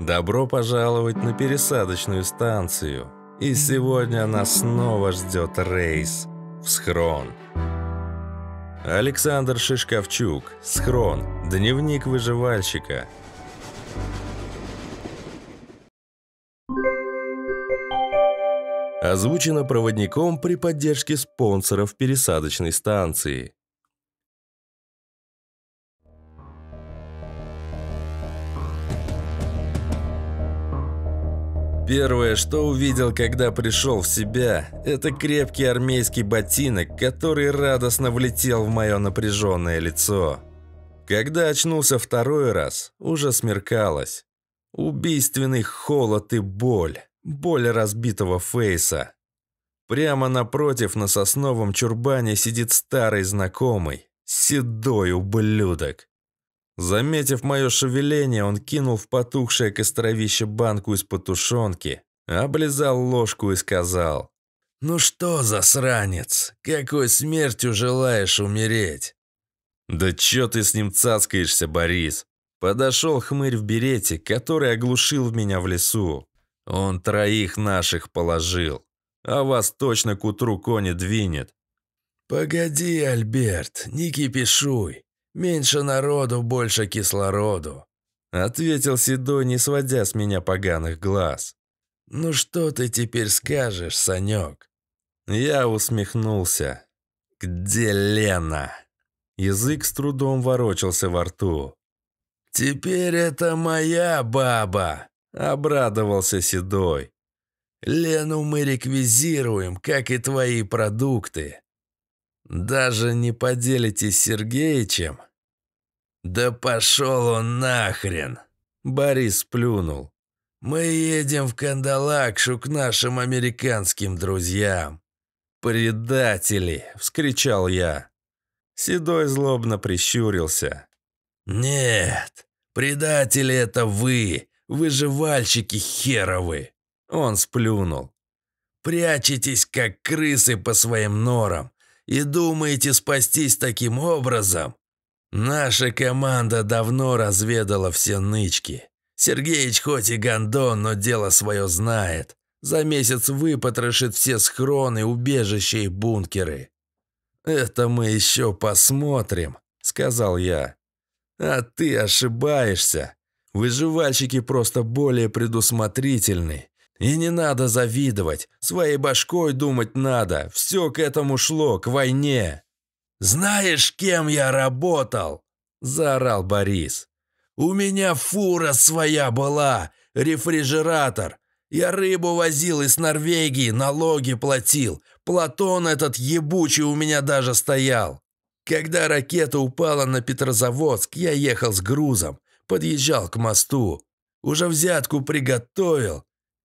Добро пожаловать на пересадочную станцию. И сегодня нас снова ждет рейс в Схрон. Александр Шишковчук. Схрон. Дневник выживальщика. Озвучено проводником при поддержке спонсоров пересадочной станции. Первое, что увидел, когда пришел в себя, это крепкий армейский ботинок, который радостно влетел в мое напряженное лицо. Когда очнулся второй раз, уже смеркалось. Убийственный холод и боль. Боль разбитого фейса. Прямо напротив на сосновом чурбане сидит старый знакомый, седой ублюдок. Заметив мое шевеление, он кинул в потухшее костровище банку из-под тушенки, облизал ложку и сказал. «Ну что, засранец, какой смертью желаешь умереть?» «Да чё ты с ним цацкаешься, Борис?» Подошел хмырь в берете, который оглушил меня в лесу. Он троих наших положил, а вас точно к утру кони двинет. «Погоди, Альберт, не кипишуй. «Меньше народу, больше кислороду», — ответил Седой, не сводя с меня поганых глаз. «Ну что ты теперь скажешь, Санек?» Я усмехнулся. «Где Лена?» Язык с трудом ворочался во рту. «Теперь это моя баба!» — обрадовался Седой. «Лену мы реквизируем, как и твои продукты. Даже не поделитесь с Сергеичем? Да пошел он нахрен! Борис плюнул. Мы едем в Кандалакшу к нашим американским друзьям. «Предатели!» – вскричал я. Седой злобно прищурился. «Нет, предатели – это вы, выживальщики херовы!» Он сплюнул. «Прячетесь, как крысы по своим норам, и думаете спастись таким образом? Наша команда давно разведала все нычки. Сергеич хоть и гондон, но дело свое знает. За месяц выпотрошит все схроны, убежища и бункеры. «Это мы еще посмотрим», — сказал я. «А ты ошибаешься. Выживальщики просто более предусмотрительны. И не надо завидовать, своей башкой думать надо, все к этому шло, к войне. «Знаешь, кем я работал?» – заорал Борис. «У меня фура своя была, рефрижератор. Я рыбу возил из Норвегии, налоги платил. Платон этот ебучий у меня даже стоял. Когда ракета упала на Петрозаводск, я ехал с грузом, подъезжал к мосту. Уже взятку приготовил,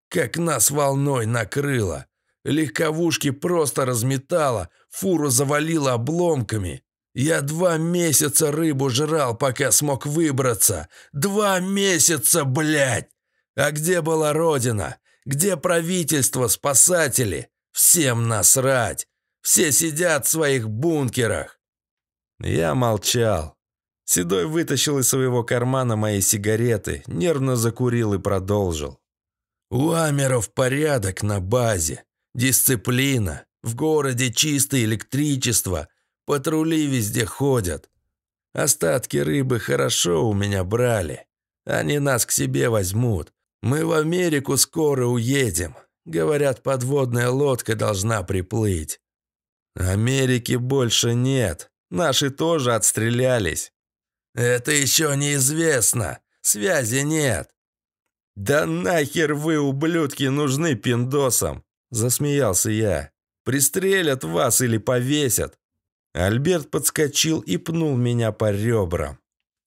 как нас волной накрыло. Легковушки просто разметало, фуру завалило обломками. Я два месяца рыбу жрал, пока смог выбраться. Два месяца, блядь! А где была родина? Где правительство, спасатели? Всем насрать. Все сидят в своих бункерах. Я молчал. Седой вытащил из своего кармана мои сигареты, нервно закурил и продолжил. У Амеров порядок на базе, дисциплина, в городе чистое электричество, патрули везде ходят. Остатки рыбы хорошо у меня брали. Они нас к себе возьмут. Мы в Америку скоро уедем. Говорят, подводная лодка должна приплыть. Америки больше нет. Наши тоже отстрелялись. Это еще неизвестно. Связи нет. «Да нахер вы, ублюдки, нужны пиндосам!» – засмеялся я. «Пристрелят вас или повесят!» Альберт подскочил и пнул меня по ребрам.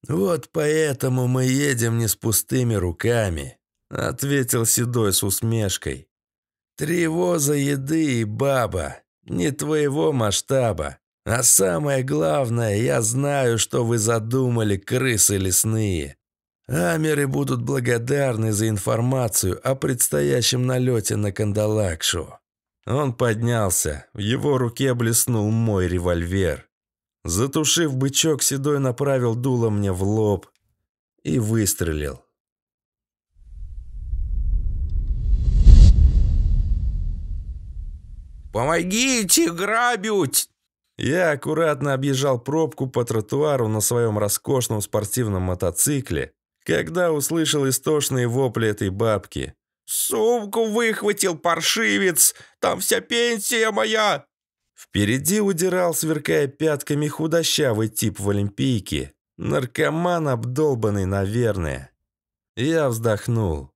«Вот поэтому мы едем не с пустыми руками», – ответил Седой с усмешкой. «Три воза еды и баба, не твоего масштаба. А самое главное, я знаю, что вы задумали, крысы лесные. Амеры будут благодарны за информацию о предстоящем налете на Кандалакшу. Он поднялся. В его руке блеснул мой револьвер. Затушив бычок, Седой направил дуло мне в лоб и выстрелил. «Помогите, грабить!» Я аккуратно объезжал пробку по тротуару на своем роскошном спортивном мотоцикле, когда услышал истошные вопли этой бабки. «Сумку выхватил паршивец! Там вся пенсия моя!» Впереди удирал, сверкая пятками, худощавый тип в Олимпийке. Наркоман обдолбанный, наверное. Я вздохнул.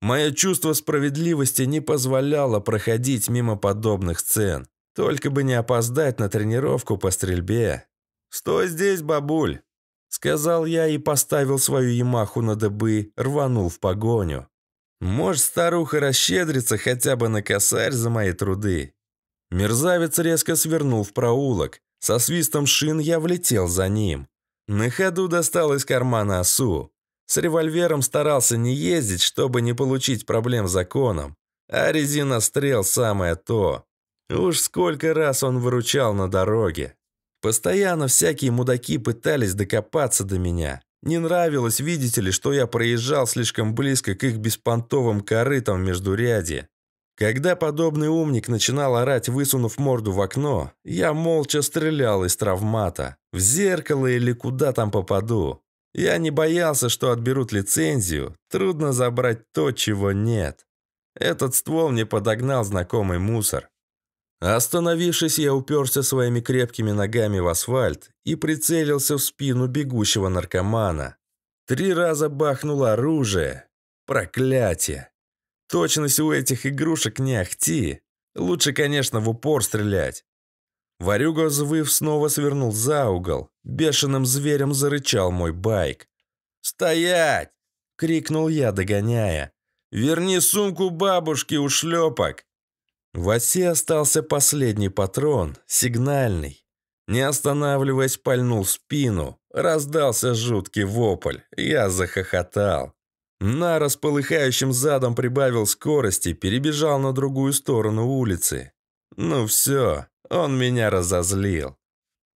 Мое чувство справедливости не позволяло проходить мимо подобных сцен. Только бы не опоздать на тренировку по стрельбе. «Стой здесь, бабуль!» Сказал я и поставил свою Ямаху на дыбы, рванул в погоню. Может, старуха расщедрится хотя бы на косарь за мои труды. Мерзавец резко свернул в проулок. Со свистом шин я влетел за ним. На ходу достал из кармана осу. С револьвером старался не ездить, чтобы не получить проблем с законом. А резинострел самое то. Уж сколько раз он выручал на дороге. Постоянно всякие мудаки пытались докопаться до меня. Не нравилось, видите ли, что я проезжал слишком близко к их беспонтовым корытам между ряди. Когда подобный умник начинал орать, высунув морду в окно, я молча стрелял из травмата. В зеркало или куда там попаду. Я не боялся, что отберут лицензию. Трудно забрать то, чего нет. Этот ствол мне подогнал знакомый мусор. Остановившись, я уперся своими крепкими ногами в асфальт и прицелился в спину бегущего наркомана. Три раза бахнуло оружие. Проклятие. Точность у этих игрушек не ахти. Лучше, конечно, в упор стрелять. Варюга, взвыв, снова свернул за угол. Бешеным зверем зарычал мой байк. «Стоять!» — крикнул я, догоняя. «Верни сумку бабушки, у шлепок!» В осе остался последний патрон, сигнальный. Не останавливаясь, пальнул в спину. Раздался жуткий вопль. Я захохотал. На располыхающим задом прибавил скорости, перебежал на другую сторону улицы. Ну все, он меня разозлил.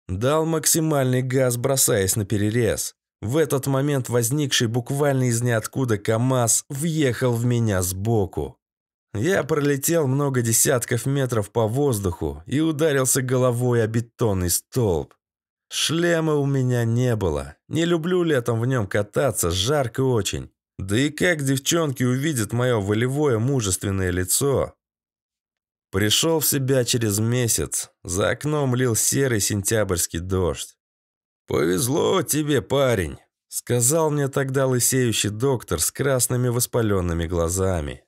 Дал максимальный газ, бросаясь на перерез. В этот момент возникший буквально из ниоткуда КамАЗ въехал в меня сбоку. Я пролетел много десятков метров по воздуху и ударился головой о бетонный столб. Шлема у меня не было. Не люблю летом в нем кататься, жарко очень. Да и как девчонки увидят мое волевое мужественное лицо? Пришел в себя через месяц. За окном лил серый сентябрьский дождь. «Повезло тебе, парень», — сказал мне тогда лысеющий доктор с красными воспаленными глазами.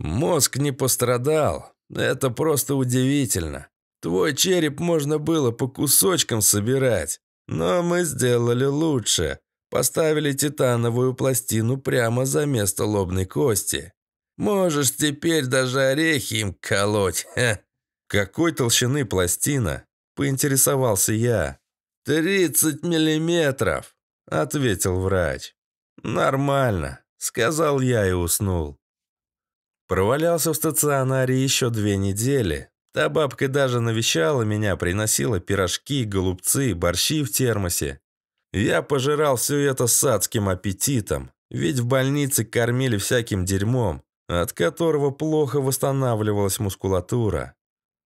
«Мозг не пострадал. Это просто удивительно. Твой череп можно было по кусочкам собирать, но мы сделали лучше. Поставили титановую пластину прямо за место лобной кости. Можешь теперь даже орехи им колоть. Ха. Какой толщины пластина? Поинтересовался я. «Тридцать миллиметров», — ответил врач. «Нормально», — сказал я и уснул. Провалялся в стационаре еще две недели. Та бабка даже навещала меня, приносила пирожки, голубцы, борщи в термосе. Я пожирал все это с адским аппетитом, ведь в больнице кормили всяким дерьмом, от которого плохо восстанавливалась мускулатура.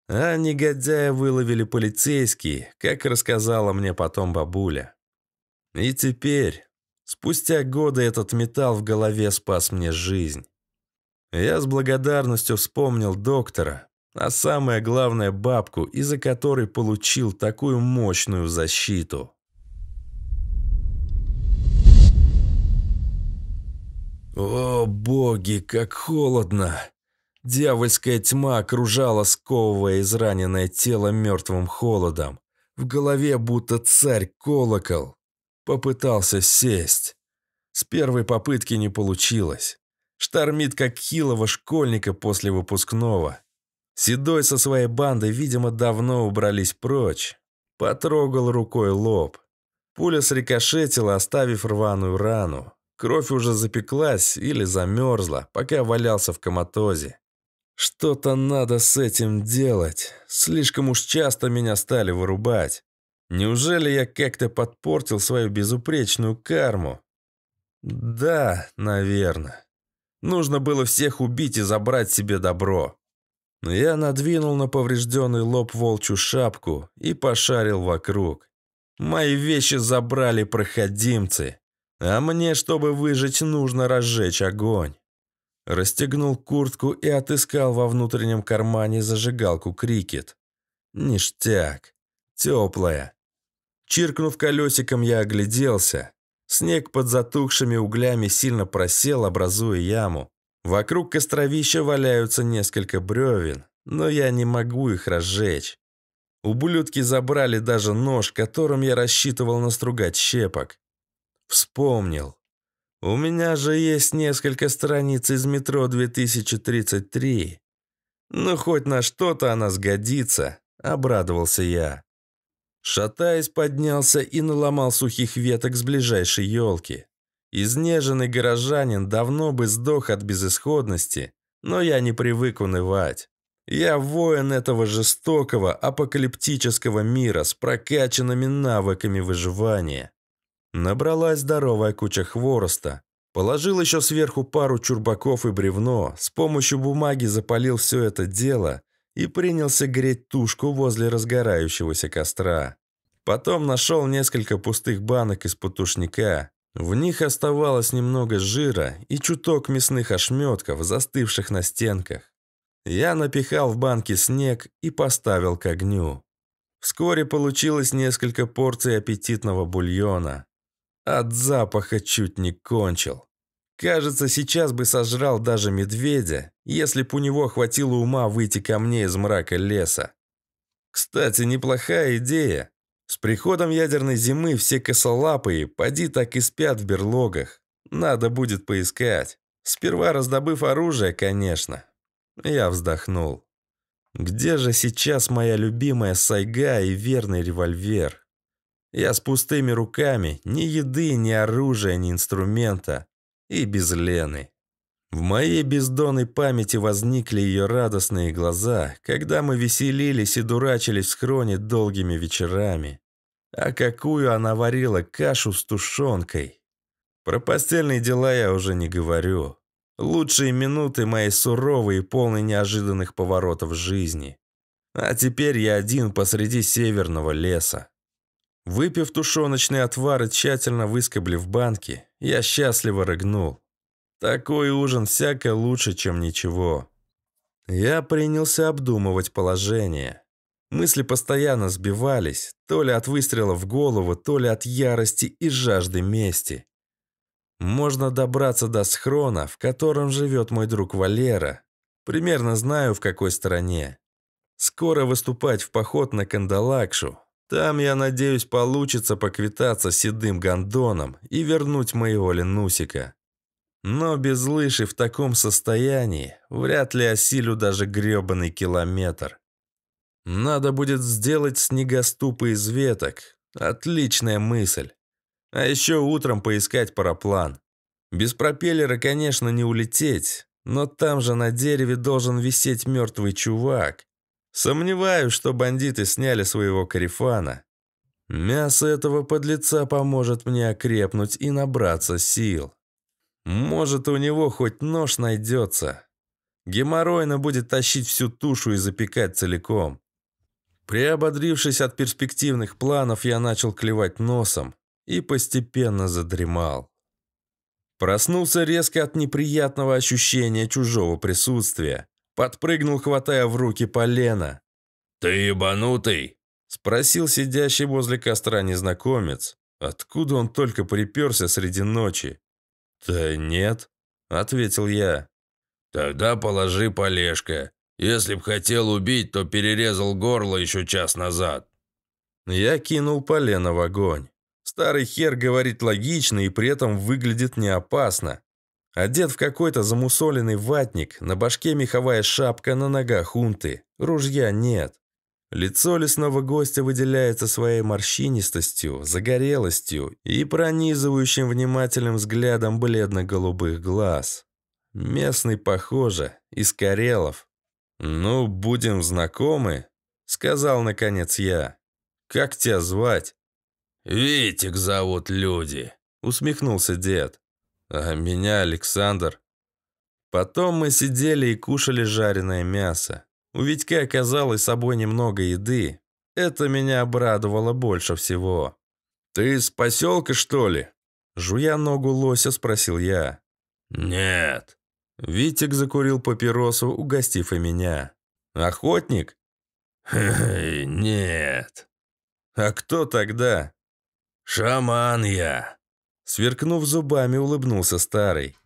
А негодяя выловили полицейские, как рассказала мне потом бабуля. И теперь, спустя годы, этот металл в голове спас мне жизнь. Я с благодарностью вспомнил доктора, а самое главное бабку, из-за которой получил такую мощную защиту. О, боги, как холодно! Дьявольская тьма окружала, сковывая израненное тело мертвым холодом. В голове будто царь-колокол. Попытался сесть. С первой попытки не получилось. Штормит, как хилого школьника после выпускного. Седой со своей бандой, видимо, давно убрались прочь. Потрогал рукой лоб. Пуля срикошетила, оставив рваную рану. Кровь уже запеклась или замерзла, пока валялся в коматозе. Что-то надо с этим делать. Слишком уж часто меня стали вырубать. Неужели я как-то подпортил свою безупречную карму? Да, наверное. Нужно было всех убить и забрать себе добро. Я надвинул на поврежденный лоб волчью шапку и пошарил вокруг. Мои вещи забрали проходимцы, а мне, чтобы выжить, нужно разжечь огонь. Расстегнул куртку и отыскал во внутреннем кармане зажигалку крикет. Ништяк. Теплая. Чиркнув колесиком, я огляделся. Снег под затухшими углями сильно просел, образуя яму. Вокруг костровища валяются несколько бревен, но я не могу их разжечь. Ублюдки забрали даже нож, которым я рассчитывал настругать щепок. Вспомнил. У меня же есть несколько страниц из метро 2033. Ну, хоть на что-то она сгодится, обрадовался я. Шатаясь, поднялся и наломал сухих веток с ближайшей елки. Изнеженный горожанин давно бы сдох от безысходности, но я не привык унывать. Я воин этого жестокого, апокалиптического мира с прокачанными навыками выживания. Набралась здоровая куча хвороста. Положил еще сверху пару чурбаков и бревно, с помощью бумаги запалил все это дело и принялся греть тушку возле разгорающегося костра. Потом нашел несколько пустых банок из потушника, в них оставалось немного жира и чуток мясных ошметков, застывших на стенках. Я напихал в банки снег и поставил к огню. Вскоре получилось несколько порций аппетитного бульона. От запаха чуть не кончил. Кажется, сейчас бы сожрал даже медведя, если б у него хватило ума выйти ко мне из мрака леса. Кстати, неплохая идея. С приходом ядерной зимы все косолапые, поди так и спят в берлогах. Надо будет поискать. Сперва раздобыв оружие, конечно. Я вздохнул. Где же сейчас моя любимая сайга и верный револьвер? Я с пустыми руками, ни еды, ни оружия, ни инструмента. И без Лены. В моей бездонной памяти возникли ее радостные глаза, когда мы веселились и дурачились в схроне долгими вечерами. А какую она варила кашу с тушенкой. Про постельные дела я уже не говорю. Лучшие минуты моей суровой и полной неожиданных поворотов жизни. А теперь я один посреди северного леса. Выпив тушеночный отвар и тщательно выскоблив банки, я счастливо рыгнул. Такой ужин всяко лучше, чем ничего. Я принялся обдумывать положение. Мысли постоянно сбивались, то ли от выстрела в голову, то ли от ярости и жажды мести. Можно добраться до схрона, в котором живет мой друг Валера. Примерно знаю, в какой стороне. Скоро выступать в поход на Кандалакшу. Там, я надеюсь, получится поквитаться с седым гондоном и вернуть моего Ленусика. Но без лыжи в таком состоянии вряд ли осилю даже грёбаный километр. Надо будет сделать снегоступы из веток. Отличная мысль. А еще утром поискать параплан. Без пропеллера, конечно, не улететь, но там же на дереве должен висеть мертвый чувак. Сомневаюсь, что бандиты сняли своего карифана. Мясо этого подлеца поможет мне окрепнуть и набраться сил. Может, у него хоть нож найдется. Геморройно будет тащить всю тушу и запекать целиком. Приободрившись от перспективных планов, я начал клевать носом и постепенно задремал. Проснулся резко от неприятного ощущения чужого присутствия. Подпрыгнул, хватая в руки полено. «Ты ебанутый?» Спросил сидящий возле костра незнакомец. Откуда он только приперся среди ночи? «Да нет», — ответил я. «Тогда положи полежка. Если б хотел убить, то перерезал горло еще час назад». Я кинул полено в огонь. Старый хер говорит логично и при этом выглядит не опасно. Одет в какой-то замусоленный ватник, на башке меховая шапка, на ногах унты. Ружья нет. Лицо лесного гостя выделяется своей морщинистостью, загорелостью и пронизывающим внимательным взглядом бледно-голубых глаз. Местный, похоже, из Карелов. «Ну, будем знакомы», — сказал наконец я. «Как тебя звать?» «Витик зовут люди», — усмехнулся дед. «А меня Александр». Потом мы сидели и кушали жареное мясо. У Витька оказалось собой немного еды. Это меня обрадовало больше всего. «Ты из поселка, что ли?» Жуя ногу лося, спросил я. «Нет». Витик закурил папиросу, угостив и меня. «Охотник?» «Нет». «А кто тогда?» «Шаман я». Сверкнув зубами, улыбнулся старый.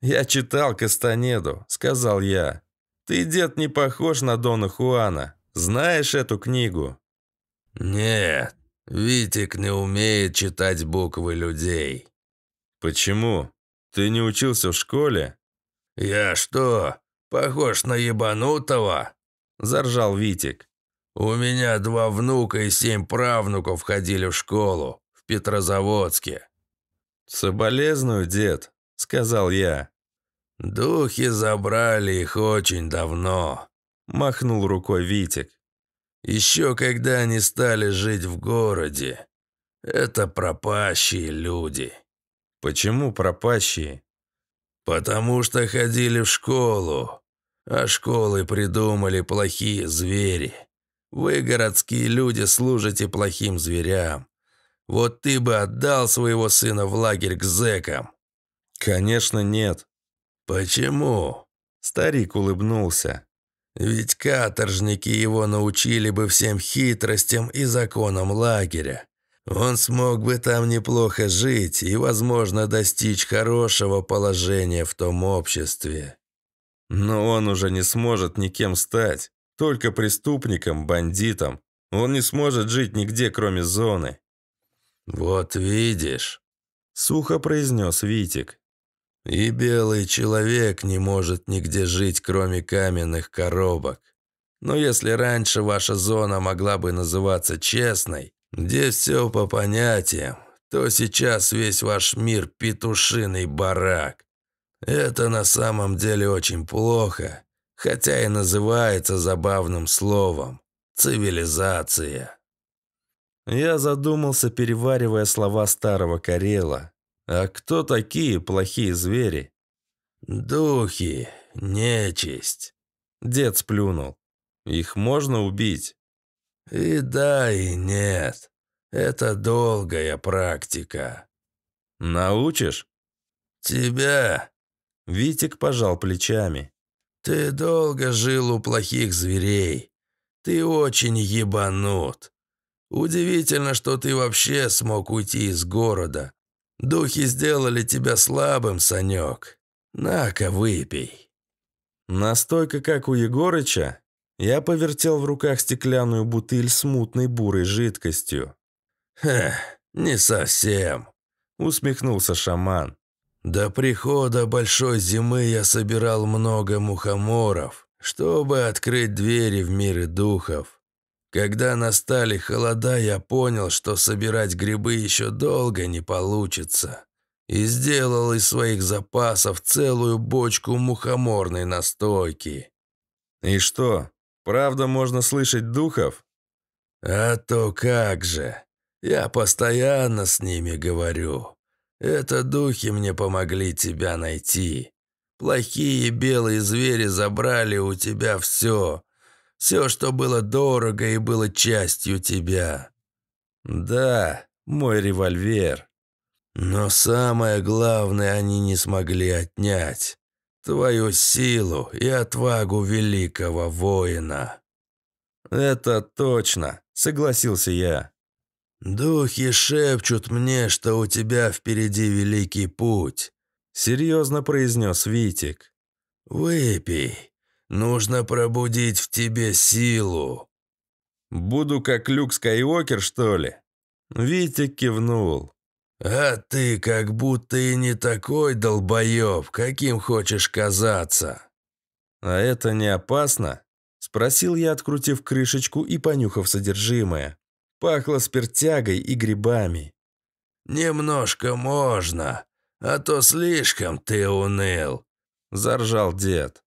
«Я читал Кастанеду», — сказал я. «Ты, дед, не похож на Дона Хуана. Знаешь эту книгу?» «Нет, Витик не умеет читать буквы людей». «Почему? Ты не учился в школе?» «Я что, похож на ебанутого?» – заржал Витик. «У меня два внука и семь правнуков ходили в школу в Петрозаводске». «Соболезную, дед», – сказал я. «Духи забрали их очень давно», – махнул рукой Витик. «Еще когда они стали жить в городе. Это пропащие люди». «Почему пропащие?» «Потому что ходили в школу, а школы придумали плохие звери. Вы, городские люди, служите плохим зверям. Вот ты бы отдал своего сына в лагерь к зэкам?» «Конечно нет». «Почему?» Старик улыбнулся. «Ведь каторжники его научили бы всем хитростям и законам лагеря. Он смог бы там неплохо жить и, возможно, достичь хорошего положения в том обществе. Но он уже не сможет никем стать, только преступником, бандитом. Он не сможет жить нигде, кроме зоны. «Вот видишь», — сухо произнес Витик. «И белый человек не может нигде жить, кроме каменных коробок. Но если раньше ваша зона могла бы называться честной, где все по понятиям, то сейчас весь ваш мир – петушиный барак. Это на самом деле очень плохо, хотя и называется забавным словом – цивилизация. Я задумался, переваривая слова старого Карела. А кто такие плохие звери? Духи, нечисть. Дед сплюнул. Их можно убить. И да, и нет. Это долгая практика. Научишь? Тебя. Витик пожал плечами. Ты долго жил у плохих зверей. Ты очень ебанут. Удивительно, что ты вообще смог уйти из города. Духи сделали тебя слабым, Санек. На-ка, выпей. Настойка, как у Егорыча? Я повертел в руках стеклянную бутыль с мутной бурой жидкостью. «Ха, не совсем», — усмехнулся шаман. «До прихода большой зимы я собирал много мухоморов, чтобы открыть двери в миры духов. Когда настали холода, я понял, что собирать грибы еще долго не получится, и сделал из своих запасов целую бочку мухоморной настойки». «И что, Правда, можно слышать духов? А то как же. Я постоянно с ними говорю. Это духи мне помогли тебя найти. Плохие белые звери забрали у тебя все. Все, что было дорого и было частью тебя. Да, мой револьвер. Но самое главное они не смогли отнять твою силу и отвагу великого воина». «Это точно», — согласился я. «Духи шепчут мне, что у тебя впереди великий путь», — серьезно произнес Витик. «Выпей. Нужно пробудить в тебе силу». «Буду как Люк Скайуокер, что ли?» Витик кивнул. «А ты как будто и не такой долбоеб, каким хочешь казаться». «А это не опасно?» – спросил я, открутив крышечку и понюхав содержимое. Пахло спиртягой и грибами. «Немножко можно, а то слишком ты уныл», – заржал дед.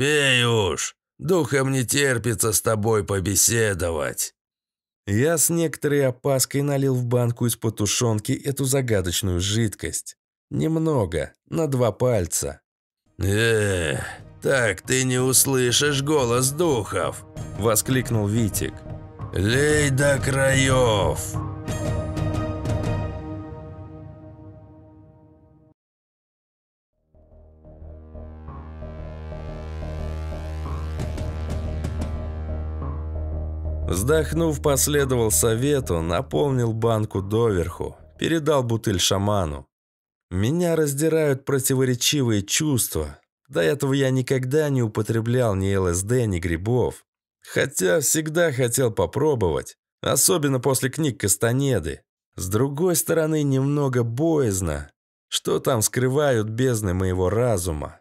«Пей уж, духом не терпится с тобой побеседовать». Я с некоторой опаской налил в банку из-под тушенки эту загадочную жидкость. Немного, на два пальца. Эх, так ты не услышишь голос духов!» – воскликнул Витик. «Лей до краев!» Вздохнув, последовал совету, наполнил банку доверху, передал бутыль шаману. Меня раздирают противоречивые чувства. До этого я никогда не употреблял ни ЛСД, ни грибов. Хотя всегда хотел попробовать, особенно после книг Кастанеды. С другой стороны, немного боязно, что там скрывают бездны моего разума.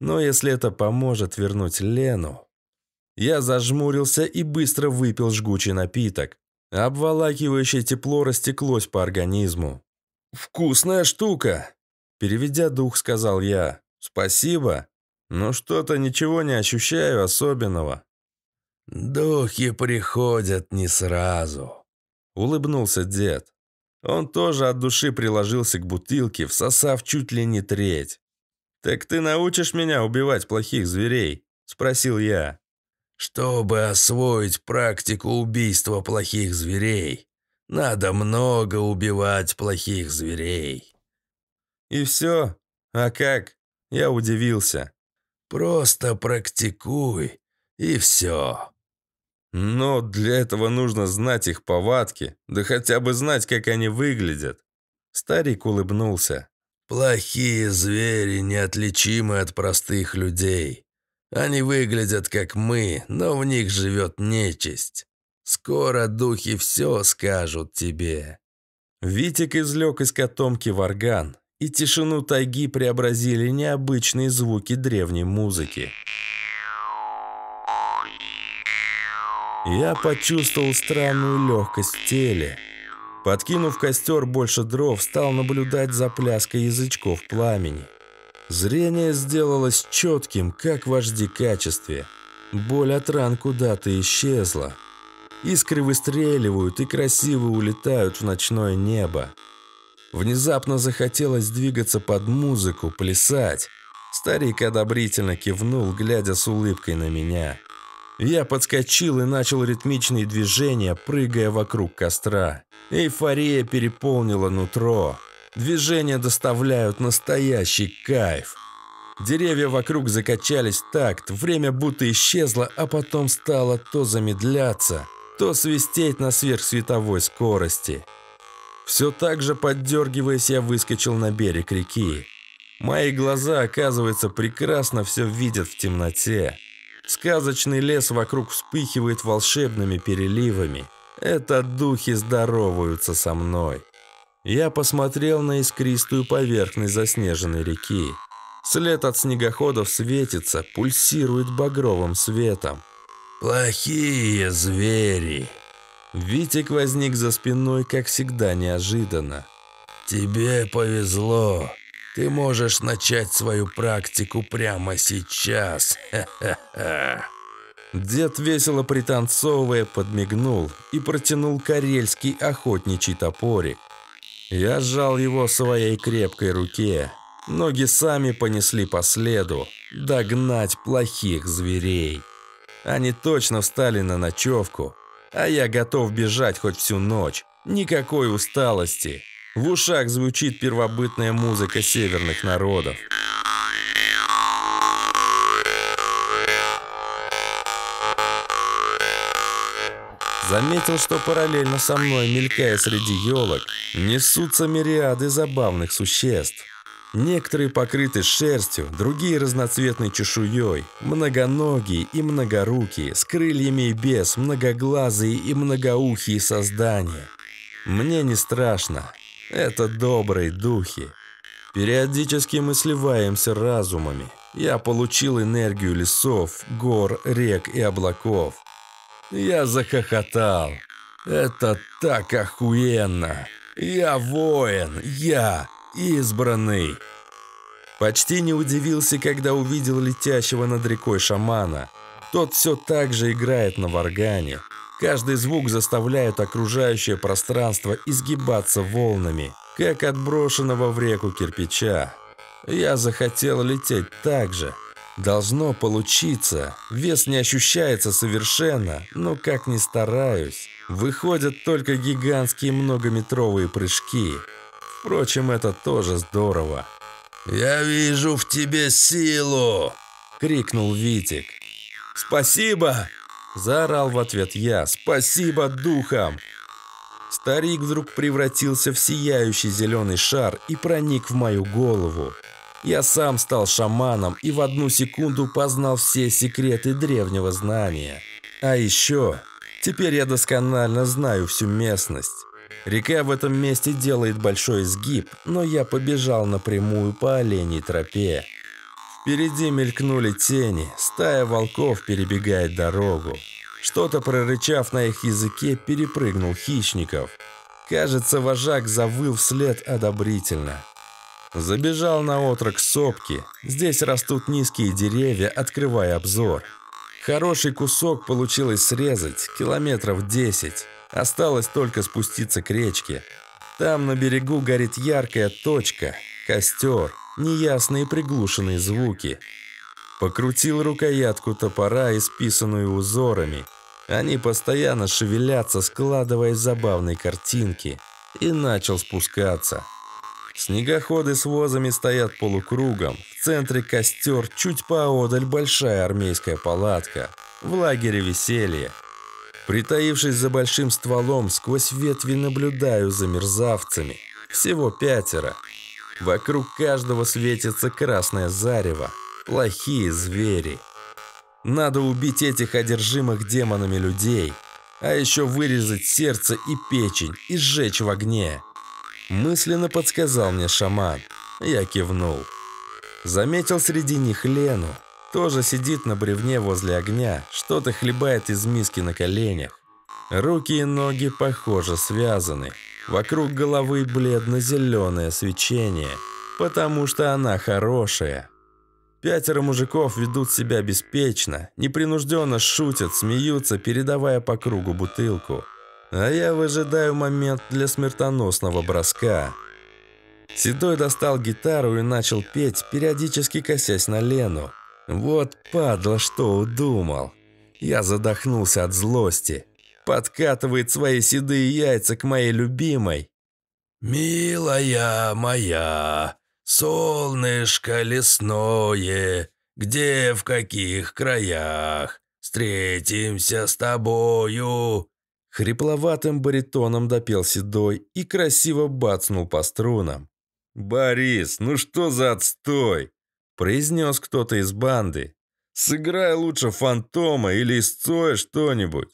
Но если это поможет вернуть Лену... Я зажмурился и быстро выпил жгучий напиток. Обволакивающее тепло растеклось по организму. «Вкусная штука!» Переведя дух, сказал я. «Спасибо, но что-то ничего не ощущаю особенного». «Духи приходят не сразу», — улыбнулся дед. Он тоже от души приложился к бутылке, всосав чуть ли не треть. «Так ты научишь меня убивать плохих зверей?» – спросил я. Чтобы освоить практику убийства плохих зверей, надо много убивать плохих зверей. И все? А как? Я удивился. Просто практикуй, и все. Но для этого нужно знать их повадки, да хотя бы знать, как они выглядят. Старик улыбнулся. Плохие звери неотличимы от простых людей. Они выглядят как мы, но в них живет нечисть. Скоро духи все скажут тебе». Витик извлек из котомки варган, и тишину тайги преобразили необычные звуки древней музыки. Я почувствовал странную легкость в теле. Подкинув костер больше дров, стал наблюдать за пляской язычков пламени. Зрение сделалось четким, как в HD-качестве. Боль от ран куда-то исчезла. Искры выстреливают и красиво улетают в ночное небо. Внезапно захотелось двигаться под музыку, плясать. Старик одобрительно кивнул, глядя с улыбкой на меня. Я подскочил и начал ритмичные движения, прыгая вокруг костра. Эйфория переполнила нутро. Движения доставляют настоящий кайф. Деревья вокруг закачались такт, время будто исчезло, а потом стало то замедляться, то свистеть на сверхсветовой скорости. Все так же поддергиваясь, я выскочил на берег реки. Мои глаза, оказывается, прекрасно все видят в темноте. Сказочный лес вокруг вспыхивает волшебными переливами. Это духи здороваются со мной. Я посмотрел на искристую поверхность заснеженной реки. След от снегоходов светится, пульсирует багровым светом. «Плохие звери!» Витик возник за спиной, как всегда, неожиданно. «Тебе повезло. Ты можешь начать свою практику прямо сейчас. Ха-ха-ха!» Дед, весело пританцовывая, подмигнул и протянул карельский охотничий топорик. Я сжал его в своей крепкой руке. Ноги сами понесли по следу. Догнать плохих зверей. Они точно встали на ночевку. А я готов бежать хоть всю ночь. Никакой усталости. В ушах звучит первобытная музыка северных народов. Заметил, что параллельно со мной, мелькая среди елок, несутся мириады забавных существ. Некоторые покрыты шерстью, другие разноцветной чешуей, многоногие и многорукие, с крыльями и без, многоглазые и многоухие создания. Мне не страшно. Это добрые духи. Периодически мы сливаемся разумами. Я получил энергию лесов, гор, рек и облаков. Я захохотал. Это так охуенно. Я воин, я избранный. Почти не удивился, когда увидел летящего над рекой шамана. Тот все так же играет на варгане. Каждый звук заставляет окружающее пространство изгибаться волнами, как отброшенного в реку кирпича. Я захотел лететь так же. Должно получиться. Вес не ощущается совершенно, но как ни стараюсь, выходят только гигантские многометровые прыжки. Впрочем, это тоже здорово. «Я вижу в тебе силу!» — крикнул Витик. «Спасибо!» — заорал в ответ я. «Спасибо духам!» Старик вдруг превратился в сияющий зеленый шар и проник в мою голову. Я сам стал шаманом и в одну секунду познал все секреты древнего знания. А еще, теперь я досконально знаю всю местность. Река в этом месте делает большой изгиб, но я побежал напрямую по оленей тропе. Впереди мелькнули тени, стая волков перебегает дорогу. Что-то прорычав на их языке, перепрыгнул хищников. Кажется, вожак завыл вслед одобрительно. Забежал на отрок сопки. Здесь растут низкие деревья, открывая обзор. Хороший кусок получилось срезать, километров 10. Осталось только спуститься к речке. Там на берегу горит яркая точка, костер, неясные приглушенные звуки. Покрутил рукоятку топора, исписанную узорами. Они постоянно шевелятся, складывая забавные картинки. И начал спускаться. Снегоходы с возами стоят полукругом. В центре костер, чуть поодаль большая армейская палатка. В лагере веселье. Притаившись за большим стволом, сквозь ветви наблюдаю за мерзавцами. Всего пятеро. Вокруг каждого светится красное зарево. Плохие звери. Надо убить этих одержимых демонами людей. А еще вырезать сердце и печень и сжечь в огне. Мысленно подсказал мне шаман. Я кивнул. Заметил среди них Лену. Тоже сидит на бревне возле огня, что-то хлебает из миски на коленях. Руки и ноги, похоже, связаны. Вокруг головы бледно-зеленое свечение, потому что она хорошая. Пятеро мужиков ведут себя беспечно, непринужденно шутят, смеются, передавая по кругу бутылку. А я выжидаю момент для смертоносного броска. Седой достал гитару и начал петь, периодически косясь на Лену. Вот падла, что удумал. Я задохнулся от злости. Подкатывает свои седые яйца к моей любимой. «Милая моя, солнышко лесное, где, в каких краях встретимся с тобою?» Хрипловатым баритоном допел Седой и красиво бацнул по струнам. «Борис, ну что за отстой?» произнес кто-то из банды. «Сыграй лучше фантома или истое что-нибудь».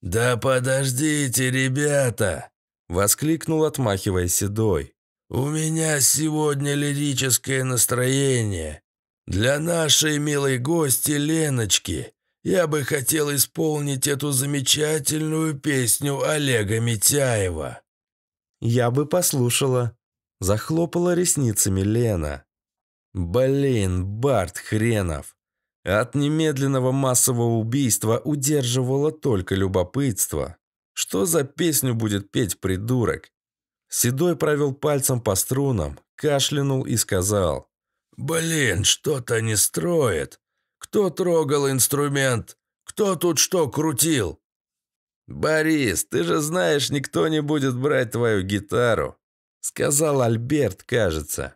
«Да подождите, ребята!» воскликнул, отмахивая Седой. «У меня сегодня лирическое настроение. Для нашей милой гости Леночки я бы хотел исполнить эту замечательную песню Олега Митяева». «Я бы послушала», – захлопала ресницами Лена. «Блин, Барт хренов!» От немедленного массового убийства удерживало только любопытство. Что за песню будет петь придурок? Седой провел пальцем по струнам, кашлянул и сказал. «Блин, что-то не строит. Кто трогал инструмент? Кто тут что крутил?» «Борис, ты же знаешь, никто не будет брать твою гитару», сказал Альберт, кажется.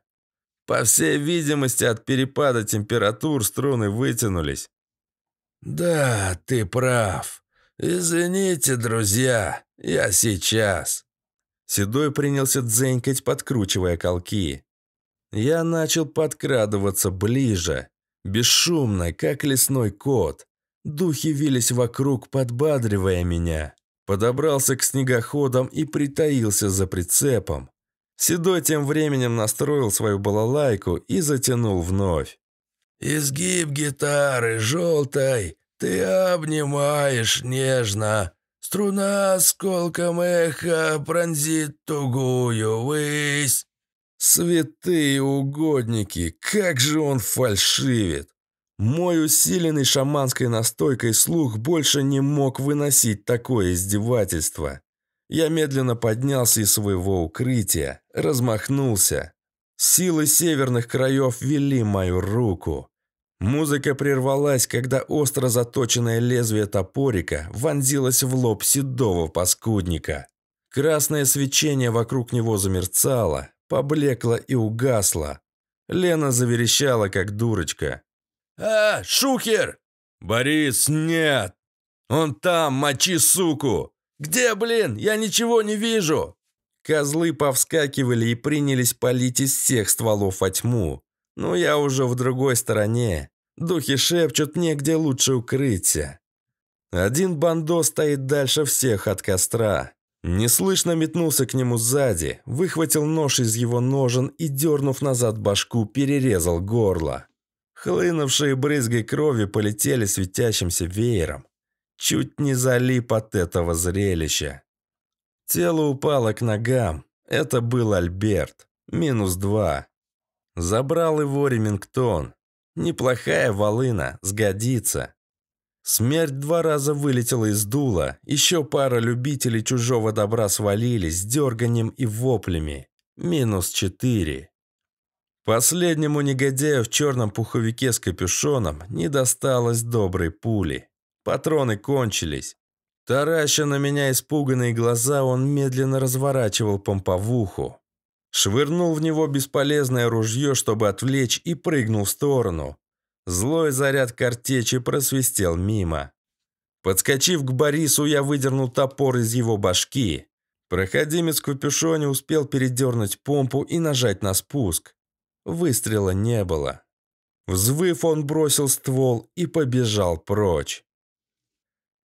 По всей видимости, от перепада температур струны вытянулись. «Да, ты прав. Извините, друзья, я сейчас». Седой принялся дзенькать, подкручивая колки. Я начал подкрадываться ближе. Бесшумно, как лесной кот. Духи вились вокруг, подбадривая меня. Подобрался к снегоходам и притаился за прицепом. Седой тем временем настроил свою балалайку и затянул вновь. «Изгиб гитары желтой ты обнимаешь нежно. Струна осколком эха пронзит тугую высь. Святые угодники, как же он фальшивит! Мой усиленный шаманской настойкой слух больше не мог выносить такое издевательство. Я медленно поднялся из своего укрытия, размахнулся. Силы северных краев вели мою руку. Музыка прервалась, когда остро заточенное лезвие топорика вонзилось в лоб седого паскудника. Красное свечение вокруг него замерцало, поблекло и угасло. Лена заверещала, как дурочка. «А, Шухер!» «Борис, нет! Он там, мочи суку!» «Где, блин? Я ничего не вижу!» Козлы повскакивали и принялись палить из всех стволов во тьму. Но я уже в другой стороне. Духи шепчут мне, где лучше укрыться. Один бандо стоит дальше всех от костра. Неслышно метнулся к нему сзади, выхватил нож из его ножен и, дернув назад башку, перерезал горло. Хлынувшие брызгой крови полетели светящимся веером. Чуть не залип от этого зрелища. Тело упало к ногам. Это был Альберт. Минус два. Забрал его Ремингтон. Неплохая волына, сгодится. Смерть два раза вылетела из дула. Еще пара любителей чужого добра свалились с дерганием и воплями. Минус четыре. Последнему негодяю в черном пуховике с капюшоном не досталось доброй пули. Патроны кончились. Тараща на меня испуганные глаза, он медленно разворачивал помповуху. Швырнул в него бесполезное ружье, чтобы отвлечь, и прыгнул в сторону. Злой заряд картечи просвистел мимо. Подскочив к Борису, я выдернул топор из его башки. Проходимец в капюшоне успел передернуть помпу и нажать на спуск. Выстрела не было. Взвыв, он бросил ствол и побежал прочь.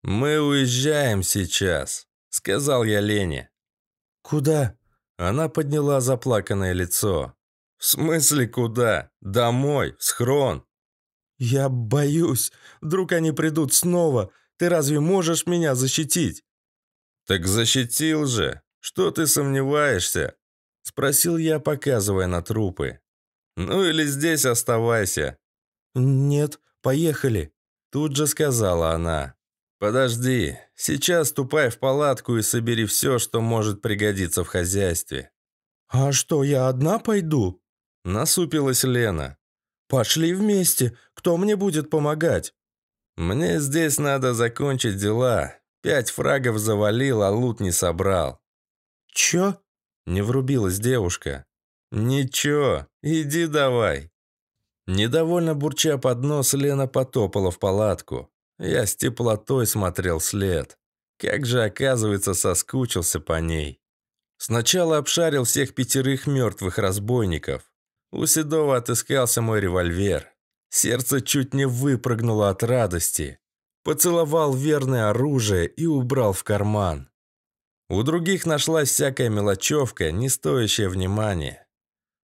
«Мы уезжаем сейчас», — сказал я Лене. «Куда?» Она подняла заплаканное лицо. «В смысле куда? Домой, в схрон». «Я боюсь. Вдруг они придут снова. Ты разве можешь меня защитить?» «Так защитил же. Что ты сомневаешься?» Спросил я, показывая на трупы. «Ну или здесь оставайся». «Нет, поехали», тут же сказала она. «Подожди, сейчас ступай в палатку и собери все, что может пригодиться в хозяйстве». «А что, я одна пойду?» Насупилась Лена. «Пошли вместе, кто мне будет помогать?» «Мне здесь надо закончить дела. Пять фрагов завалил, а лут не собрал». «Чё?» Не врубилась девушка. «Ничего, иди давай». Недовольно бурча под нос, Лена потопала в палатку. Я с теплотой смотрел след. Как же, оказывается, соскучился по ней. Сначала обшарил всех пятерых мертвых разбойников. У Седова отыскался мой револьвер. Сердце чуть не выпрыгнуло от радости. Поцеловал верное оружие и убрал в карман. У других нашлась всякая мелочевка, не стоящая внимания.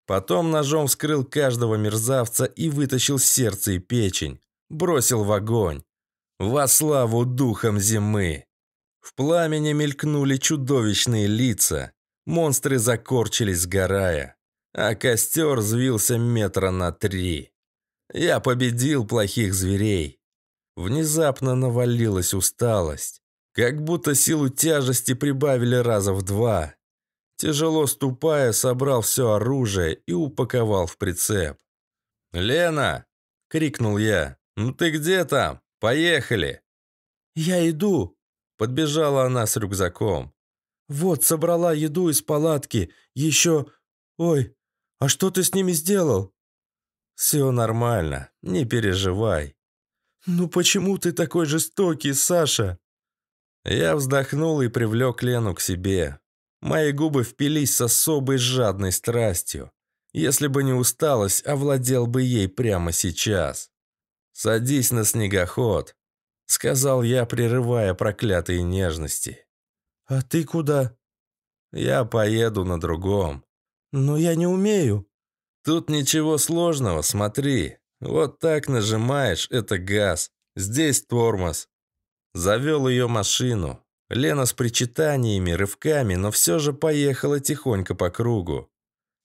Потом ножом вскрыл каждого мерзавца и вытащил сердце и печень. Бросил в огонь. Во славу духом зимы! В пламени мелькнули чудовищные лица. Монстры закорчились, сгорая. А костер взвился метра на три. Я победил плохих зверей. Внезапно навалилась усталость. Как будто силу тяжести прибавили раза в два. Тяжело ступая, собрал все оружие и упаковал в прицеп. «Лена!» — крикнул я. «Ну ты где там?» «Поехали!» «Я иду!» Подбежала она с рюкзаком. «Вот, собрала еду из палатки. Еще... Ой, а что ты с ними сделал?» «Все нормально, не переживай». «Ну почему ты такой жестокий, Саша?» Я вздохнул и привлек Лену к себе. Мои губы впились с особой жадной страстью. Если бы не усталость, овладел бы ей прямо сейчас. «Садись на снегоход», — сказал я, прерывая проклятые нежности. «А ты куда?» «Я поеду на другом». «Но я не умею». «Тут ничего сложного, смотри. Вот так нажимаешь, это газ. Здесь тормоз». Завел ее машину. Лена с причитаниями, рывками, но все же поехала тихонько по кругу.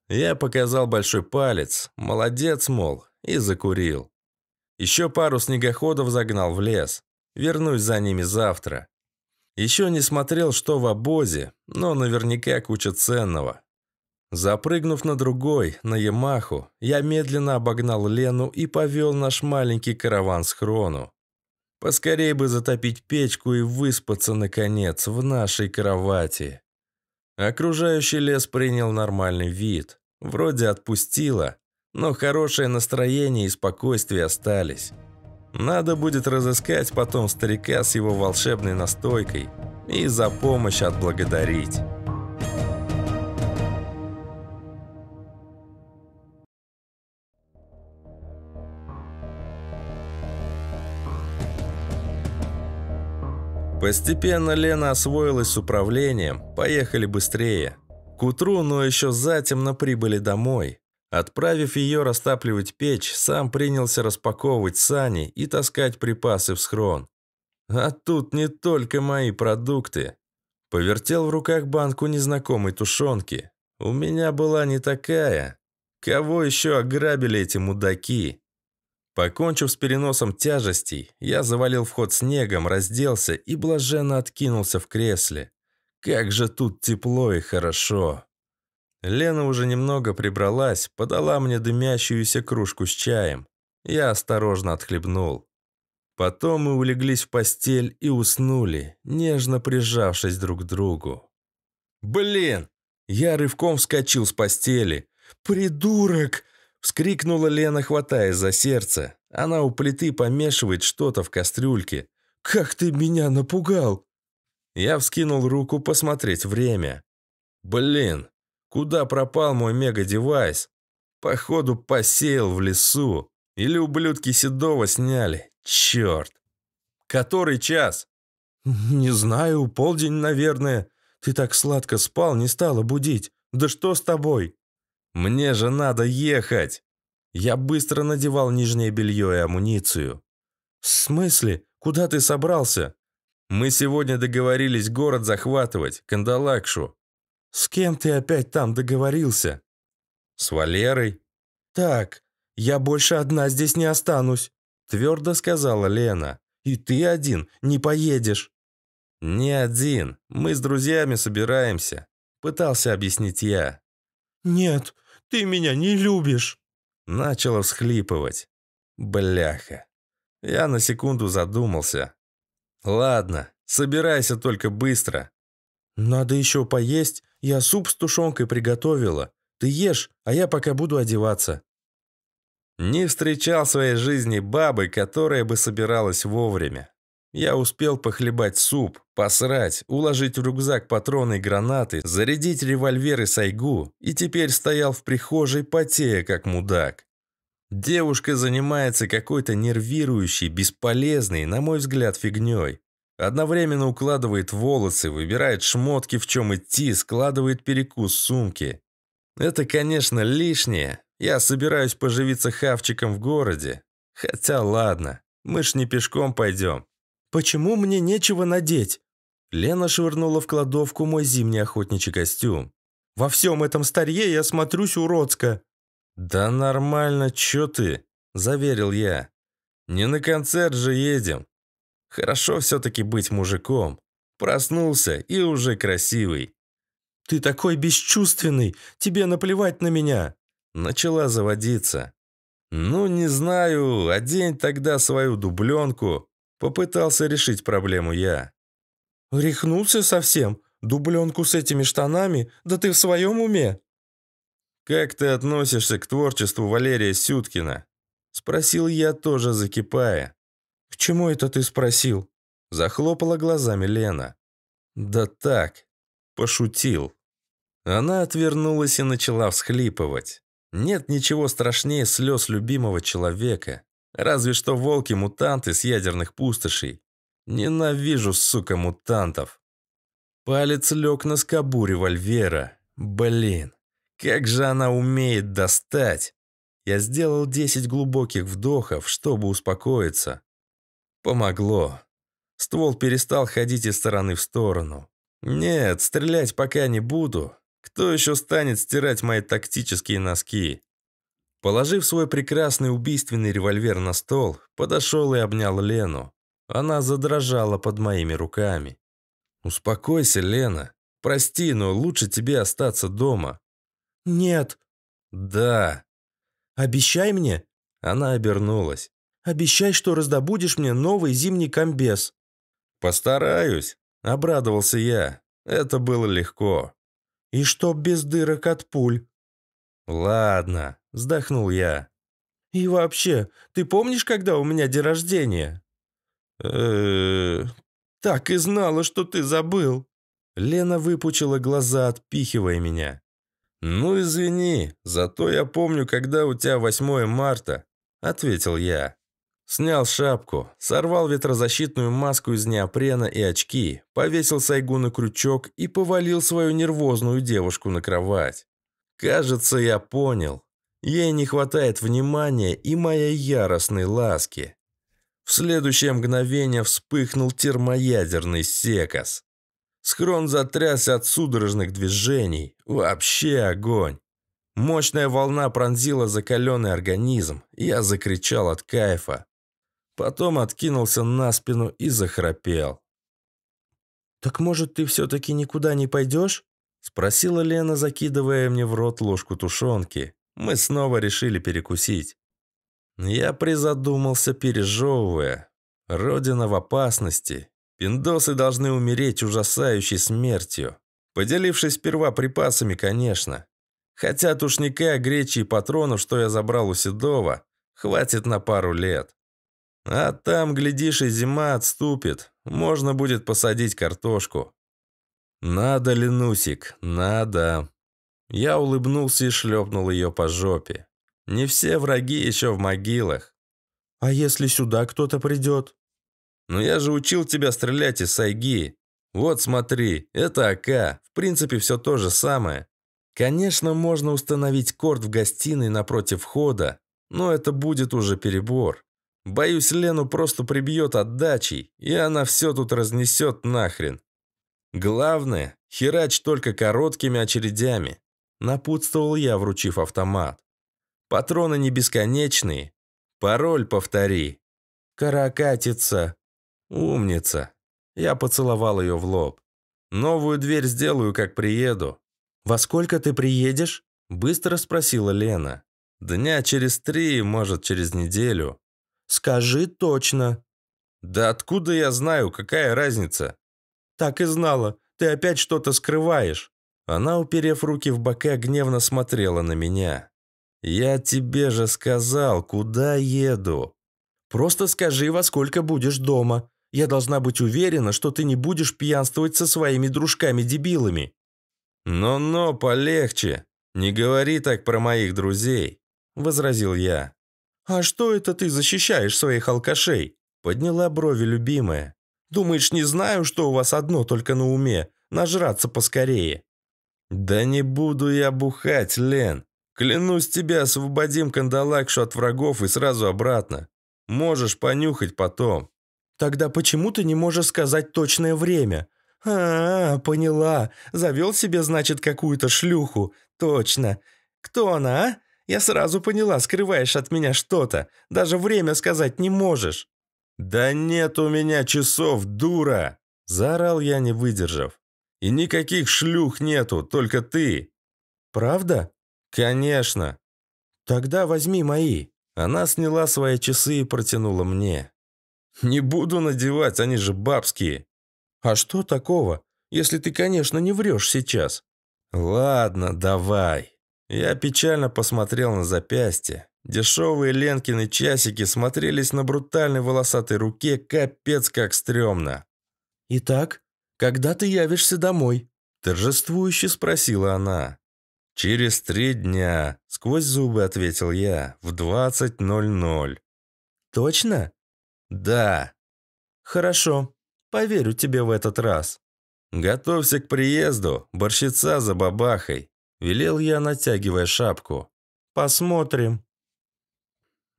Я показал большой палец, молодец, мол, и закурил. Еще пару снегоходов загнал в лес. Вернусь за ними завтра. Еще не смотрел, что в обозе, но наверняка куча ценного. Запрыгнув на другой, на Ямаху, я медленно обогнал Лену и повел наш маленький караван схрону. Поскорее бы затопить печку и выспаться, наконец, в нашей кровати. Окружающий лес принял нормальный вид. Вроде отпустило, но хорошее настроение и спокойствие остались. Надо будет разыскать потом старика с его волшебной настойкой и за помощь отблагодарить. Постепенно Лена освоилась с управлением, поехали быстрее. К утру, но еще затемно прибыли домой. Отправив ее растапливать печь, сам принялся распаковывать сани и таскать припасы в схрон. А тут не только мои продукты. Повертел в руках банку незнакомой тушенки. У меня была не такая. Кого еще ограбили эти мудаки? Покончив с переносом тяжестей, я завалил вход снегом, разделся и блаженно откинулся в кресле. Как же тут тепло и хорошо. Лена уже немного прибралась, подала мне дымящуюся кружку с чаем. Я осторожно отхлебнул. Потом мы улеглись в постель и уснули, нежно прижавшись друг к другу. «Блин!» Я рывком вскочил с постели. «Придурок!» Вскрикнула Лена, хватаясь за сердце. Она у плиты помешивает что-то в кастрюльке. «Как ты меня напугал!» Я вскинул руку посмотреть время. «Блин, куда пропал мой мега-девайс? Походу, посеял в лесу. Или ублюдки Седова сняли. Черт!» «Который час?» «Не знаю, полдень, наверное. Ты так сладко спал, не стала будить. Да что с тобой?» «Мне же надо ехать!» Я быстро надевал нижнее белье и амуницию. «В смысле? Куда ты собрался?» «Мы сегодня договорились город захватывать, Кандалакшу». «С кем ты опять там договорился?» «С Валерой». «Так, я больше одна здесь не останусь», — твердо сказала Лена. «И ты один не поедешь». «Не один. Мы с друзьями собираемся», — пытался объяснить я. «Нет, ты меня не любишь!» Начала всхлипывать. Бляха. Я на секунду задумался. «Ладно, собирайся только быстро». «Надо еще поесть. Я суп с тушенкой приготовила. Ты ешь, а я пока буду одеваться». Не встречал в своей жизни бабы, которая бы собиралась вовремя. Я успел похлебать суп, посрать, уложить в рюкзак патроны и гранаты, зарядить револьверы сайгу и теперь стоял в прихожей, потея как мудак. Девушка занимается какой-то нервирующей, бесполезной, на мой взгляд, фигней. Одновременно укладывает волосы, выбирает шмотки, в чем идти, складывает перекус сумки. Это, конечно, лишнее. Я собираюсь поживиться хавчиком в городе. Хотя ладно, мы ж не пешком пойдем. «Почему мне нечего надеть?» Лена швырнула в кладовку мой зимний охотничий костюм. «Во всем этом старье я смотрюсь уродско». «Да нормально, чё ты?» – заверил я. «Не на концерт же едем. Хорошо все-таки быть мужиком. Проснулся и уже красивый». «Ты такой бесчувственный, тебе наплевать на меня!» Начала заводиться. «Ну, не знаю, одень тогда свою дубленку, Попытался решить проблему я. «Рехнулся совсем? Дубленку с этими штанами? Да ты в своем уме?» «Как ты относишься к творчеству Валерия Сюткина?» Спросил я, тоже закипая. «К чему это ты спросил?» Захлопала глазами Лена. «Да так, пошутил». Она отвернулась и начала всхлипывать. Нет ничего страшнее слез любимого человека. Разве что волки-мутанты с ядерных пустошей. Ненавижу, сука, мутантов. Палец лег на скобу револьвера. Блин, как же она умеет достать. Я сделал 10 глубоких вдохов, чтобы успокоиться. Помогло. Ствол перестал ходить из стороны в сторону. Нет, стрелять пока не буду. Кто еще станет стирать мои тактические носки? Положив свой прекрасный убийственный револьвер на стол, подошел и обнял Лену. Она задрожала под моими руками. «Успокойся, Лена. Прости, но лучше тебе остаться дома». «Нет». «Да». «Обещай мне». Она обернулась. «Обещай, что раздобудешь мне новый зимний комбез». «Постараюсь», — обрадовался я. Это было легко. «И чтоб без дырок от пуль». «Ладно», — вздохнул я. «И вообще, ты помнишь, когда у меня день рождения?» э Так и знала, что ты забыл». Лена выпучила глаза, отпихивая меня. «Ну, извини, зато я помню, когда у тебя 8 марта», — ответил я. Снял шапку, сорвал ветрозащитную маску из неопрена и очки, повесил Сайгу на крючок и повалил свою нервозную девушку на кровать. Кажется, я понял. Ей не хватает внимания и моей яростной ласки. В следующее мгновение вспыхнул термоядерный секос. Схрон затрясся от судорожных движений. Вообще огонь. Мощная волна пронзила закаленный организм. Я закричал от кайфа. Потом откинулся на спину и захрапел. «Так может, ты все-таки никуда не пойдешь?» Спросила Лена, закидывая мне в рот ложку тушенки. Мы снова решили перекусить. Я призадумался, пережевывая. Родина в опасности. Пиндосы должны умереть ужасающей смертью. Поделившись сперва припасами, конечно. Хотя тушника, гречи и патронов, что я забрал у Седова, хватит на пару лет. А там, глядишь, и зима отступит. Можно будет посадить картошку. Надо, Ленусик, надо. Я улыбнулся и шлепнул ее по жопе. Не все враги еще в могилах. А если сюда кто-то придет? Ну я же учил тебя стрелять из сайги. Вот смотри, это АК. В принципе, все то же самое. Конечно, можно установить корд в гостиной напротив входа, но это будет уже перебор. Боюсь, Лену просто прибьет отдачей, и она все тут разнесет нахрен. Главное, херач только короткими очередями. Напутствовал я, вручив автомат. Патроны не бесконечные. Пароль повтори. Каракатица. Умница. Я поцеловал ее в лоб. Новую дверь сделаю, как приеду. Во сколько ты приедешь? Быстро спросила Лена. Дня через три, может, через неделю. Скажи точно. Да откуда я знаю, какая разница? Так и знала. Ты опять что-то скрываешь. Она, уперев руки в бока, гневно смотрела на меня. «Я тебе же сказал, куда еду». «Просто скажи, во сколько будешь дома. Я должна быть уверена, что ты не будешь пьянствовать со своими дружками-дебилами». «Но-но, полегче. Не говори так про моих друзей», – возразил я. «А что это ты защищаешь своих алкашей?» – подняла брови любимая. «Думаешь, не знаю, что у вас одно только на уме? Нажраться поскорее». «Да не буду я бухать, Лен. Клянусь тебе, освободим кандалакшу от врагов и сразу обратно. Можешь понюхать потом». «Тогда почему ты не можешь сказать точное время?» «А, поняла. Завел себе, значит, какую-то шлюху. Точно. Кто она, а? Я сразу поняла, скрываешь от меня что-то. Даже время сказать не можешь». «Да нет у меня часов, дура!» Заорал я, не выдержав. «И никаких шлюх нету, только ты». «Правда?» «Конечно». «Тогда возьми мои». Она сняла свои часы и протянула мне. «Не буду надевать, они же бабские». «А что такого, если ты, конечно, не врешь сейчас?» «Ладно, давай». Я печально посмотрел на запястье. Дешевые Ленкины часики смотрелись на брутальной волосатой руке капец как стрёмно. «Итак, когда ты явишься домой?» Торжествующе спросила она. «Через три дня», — сквозь зубы ответил я, — «в 20.00». «Точно?» «Да». «Хорошо, поверю тебе в этот раз». «Готовься к приезду, борщица за бабахой», — велел я, натягивая шапку. «Посмотрим».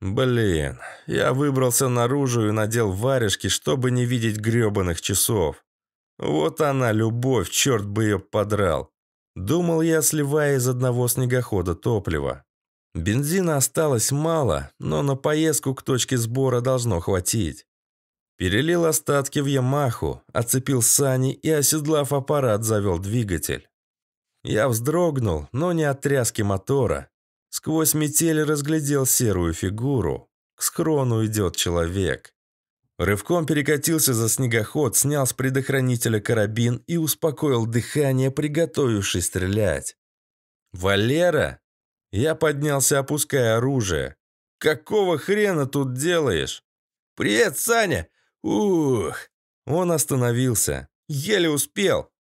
Блин, я выбрался наружу и надел варежки, чтобы не видеть грёбаных часов. Вот она, любовь, черт бы ее подрал. Думал я, сливая из одного снегохода топливо. Бензина осталось мало, но на поездку к точке сбора должно хватить. Перелил остатки в Ямаху, оцепил сани и, оседлав аппарат, завел двигатель. Я вздрогнул, но не от тряски мотора. Сквозь метель разглядел серую фигуру. К схрону идет человек. Рывком перекатился за снегоход, снял с предохранителя карабин и успокоил дыхание, приготовившись стрелять. «Валера?» Я поднялся, опуская оружие. «Какого хрена тут делаешь?» «Привет, Саня!» «Ух!» Он остановился. «Еле успел!»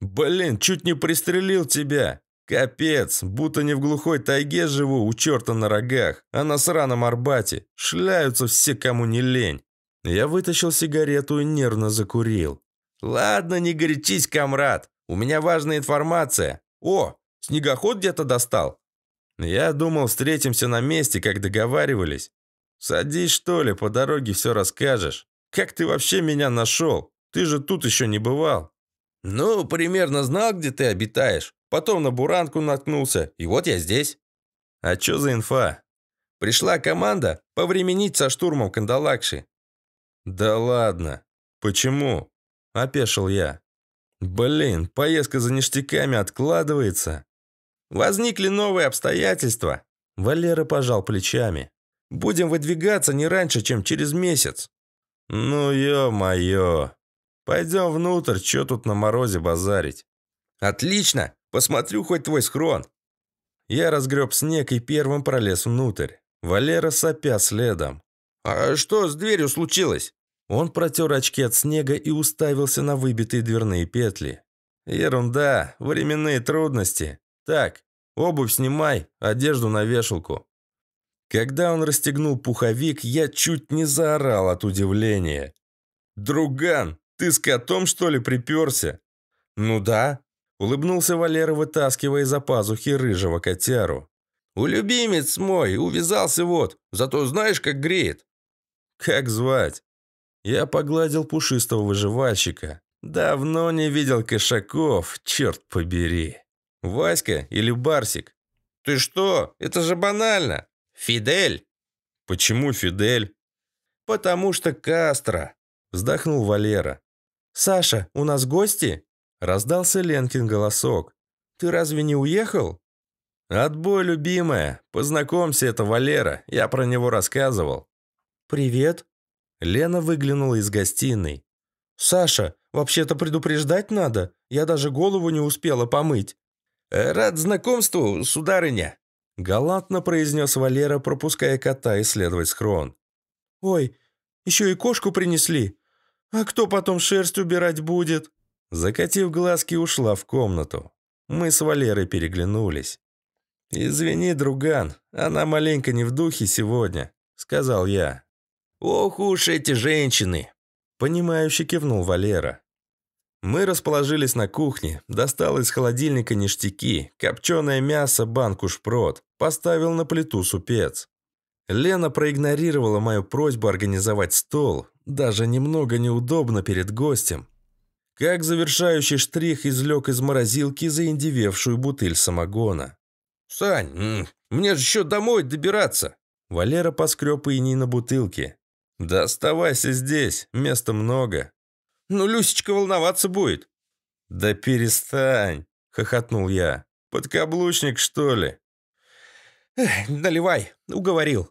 «Блин, чуть не пристрелил тебя!» «Капец, будто не в глухой тайге живу, у черта на рогах, а на сраном Арбате. Шляются все, кому не лень». Я вытащил сигарету и нервно закурил. «Ладно, не горячись, комрад. У меня важная информация. О, снегоход где-то достал?» «Я думал, встретимся на месте, как договаривались. Садись, что ли, по дороге все расскажешь. Как ты вообще меня нашел? Ты же тут еще не бывал». «Ну, примерно знал, где ты обитаешь. Потом на буранку наткнулся, и вот я здесь». «А чё за инфа?» «Пришла команда повременить со штурмом Кандалакши». «Да ладно. Почему?» – опешил я. «Блин, поездка за ништяками откладывается». «Возникли новые обстоятельства». Валера пожал плечами. «Будем выдвигаться не раньше, чем через месяц». «Ну, ё-моё. Пойдем внутрь, чё тут на морозе базарить?» «Отлично! Посмотрю хоть твой схрон!» Я разгреб снег и первым пролез внутрь. Валера сопя следом. «А что с дверью случилось?» Он протер очки от снега и уставился на выбитые дверные петли. «Ерунда, временные трудности. Так, обувь снимай, одежду на вешалку». Когда он расстегнул пуховик, я чуть не заорал от удивления. «Друган, ты с котом, что ли, приперся?» «Ну да, Улыбнулся Валера, вытаскивая из-за пазухи рыжего котяру. «У любимец мой, увязался вот, зато знаешь, как греет». «Как звать?» Я погладил пушистого выживальщика. Давно не видел кошаков, черт побери. Васька или Барсик? Ты что? Это же банально. Фидель. Почему Фидель? Потому что Кастро. Вздохнул Валера. Саша, у нас гости? Раздался Ленкин голосок. «Ты разве не уехал?» «Отбой, любимая. Познакомься, это Валера. Я про него рассказывал». «Привет». Лена выглянула из гостиной. «Саша, вообще-то предупреждать надо. Я даже голову не успела помыть». «Рад знакомству, сударыня», – галантно произнес Валера, пропуская кота исследовать схрон. «Ой, еще и кошку принесли. А кто потом шерсть убирать будет?» Закатив глазки, ушла в комнату. Мы с Валерой переглянулись. «Извини, друган, она маленько не в духе сегодня», — сказал я. «Ох уж эти женщины!» — понимающе кивнул Валера. Мы расположились на кухне, достал из холодильника ништяки, копченое мясо, банку шпрот, поставил на плиту супец. Лена проигнорировала мою просьбу организовать стол, даже немного неудобно перед гостем, как завершающий штрих излег из морозилки заиндевевшую бутыль самогона. «Сань, мне же еще домой добираться!» Валера поскреб иней на бутылке. «Да оставайся здесь, места много». «Ну, Люсечка волноваться будет». «Да перестань!» — хохотнул я. «Подкаблучник, что ли?» Эх, «Наливай, уговорил».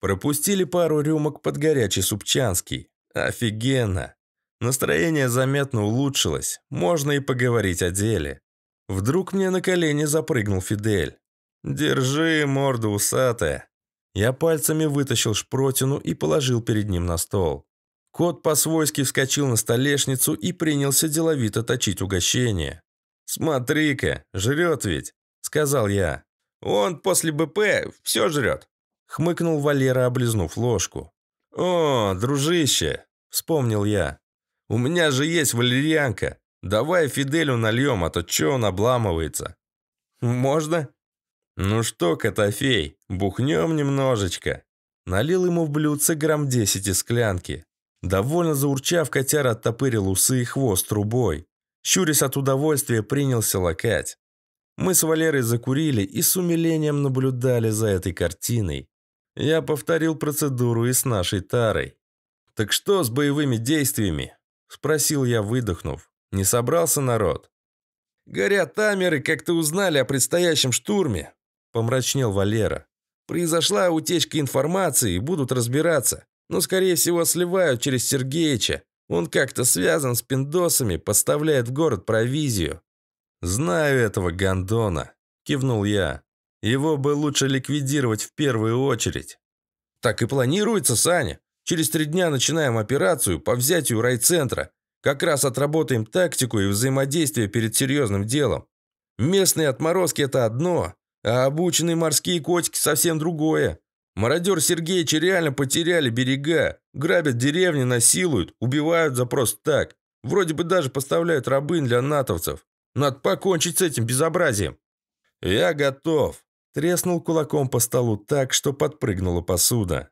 Пропустили пару рюмок под горячий супчанский. Офигенно. Настроение заметно улучшилось, можно и поговорить о деле. Вдруг мне на колени запрыгнул Фидель. «Держи, морда усатая». Я пальцами вытащил шпротину и положил перед ним на стол. Кот по-свойски вскочил на столешницу и принялся деловито точить угощение. «Смотри-ка, жрет ведь», — сказал я. «Он после БП все жрет», — хмыкнул Валера, облизнув ложку. «О, дружище», — вспомнил я. У меня же есть валерьянка. Давай Фиделю нальем, а то че он обламывается?» «Можно?» «Ну что, Котофей, бухнем немножечко». Налил ему в блюдце грамм десять из склянки. Довольно заурчав, котяра оттопырил усы и хвост трубой. Щурясь от удовольствия, принялся лакать. Мы с Валерой закурили и с умилением наблюдали за этой картиной. Я повторил процедуру и с нашей тарой. «Так что с боевыми действиями?» Спросил я, выдохнув. Не собрался народ? Горят тамеры, как-то узнали о предстоящем штурме», – помрачнел Валера. «Произошла утечка информации будут разбираться. Но, скорее всего, сливают через Сергеича. Он как-то связан с пиндосами, поставляет в город провизию». «Знаю этого гондона», – кивнул я. «Его бы лучше ликвидировать в первую очередь». «Так и планируется, Саня. Через три дня начинаем операцию по взятию райцентра. Как раз отработаем тактику и взаимодействие перед серьезным делом. Местные отморозки – это одно, а обученные морские котики – совсем другое. Мародер Сергеича реально потеряли берега, грабят деревни, насилуют, убивают за просто так. Вроде бы даже поставляют рабынь для натовцев. Надо покончить с этим безобразием. Я готов. Треснул кулаком по столу так, что подпрыгнула посуда.